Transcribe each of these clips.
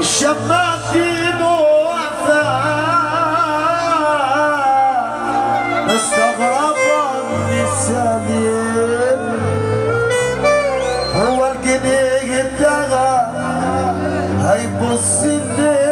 الشماس دينه من السبيل هو الجنيه الدغى. هيبص الليل.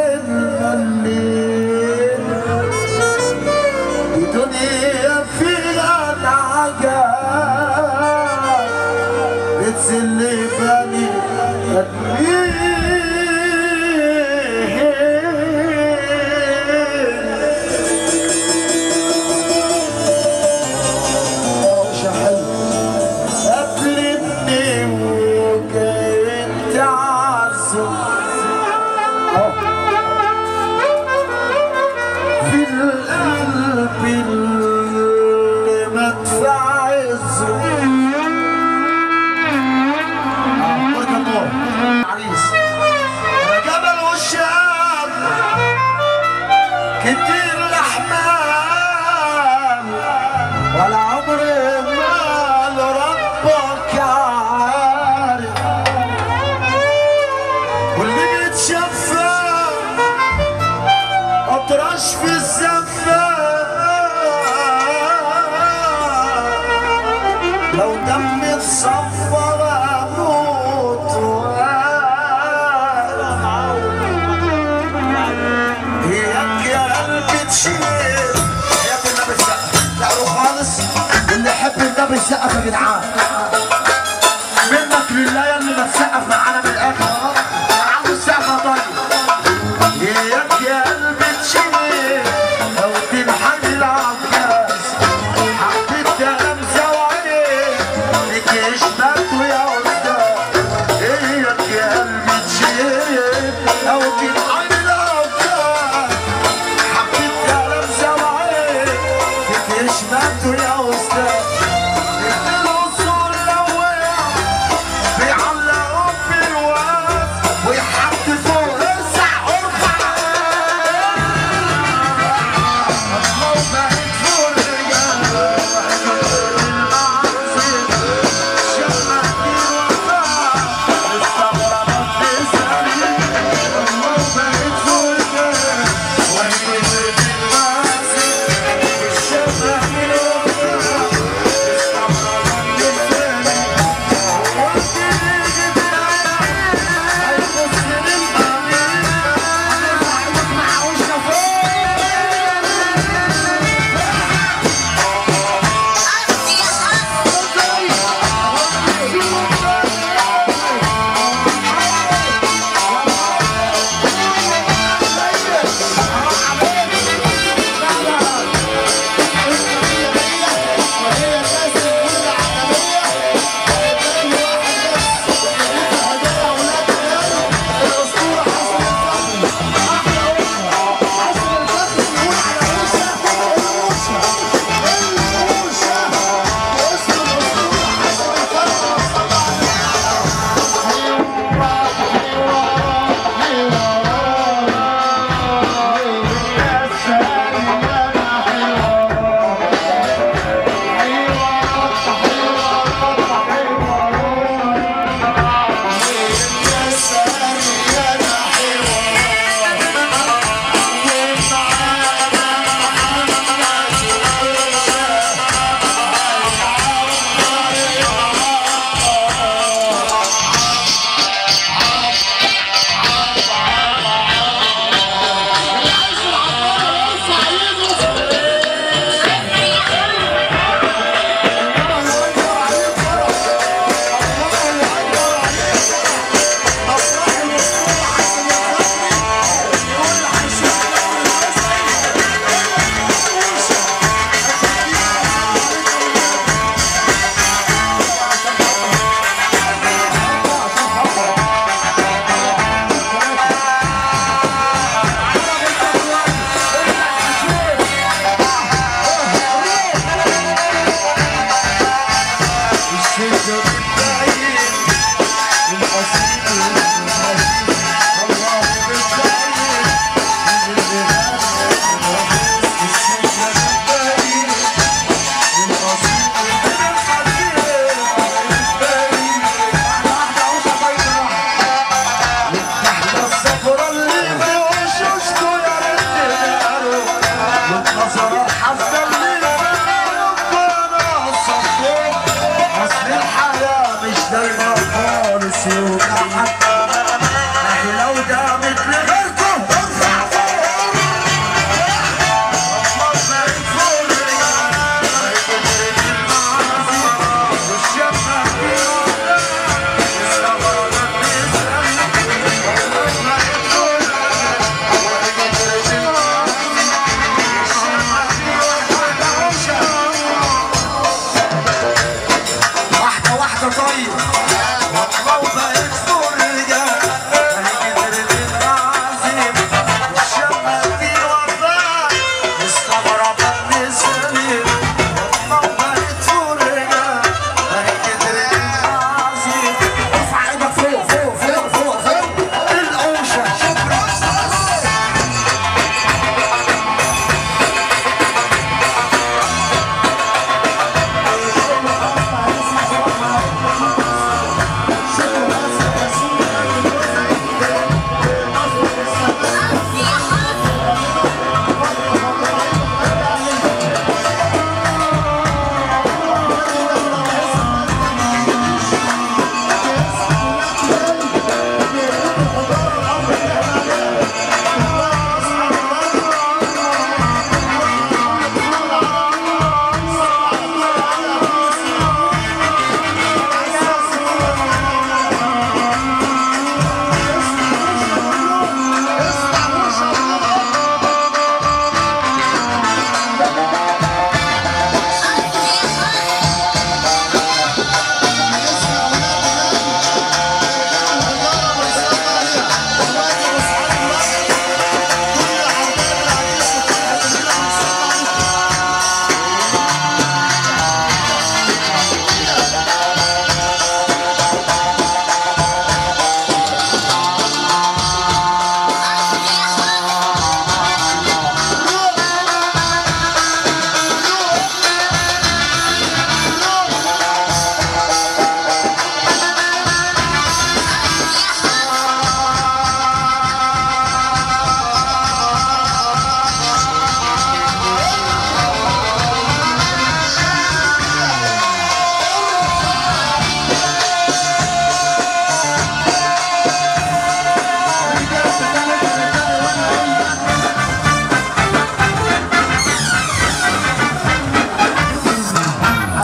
決定 Yaşlar duya olsun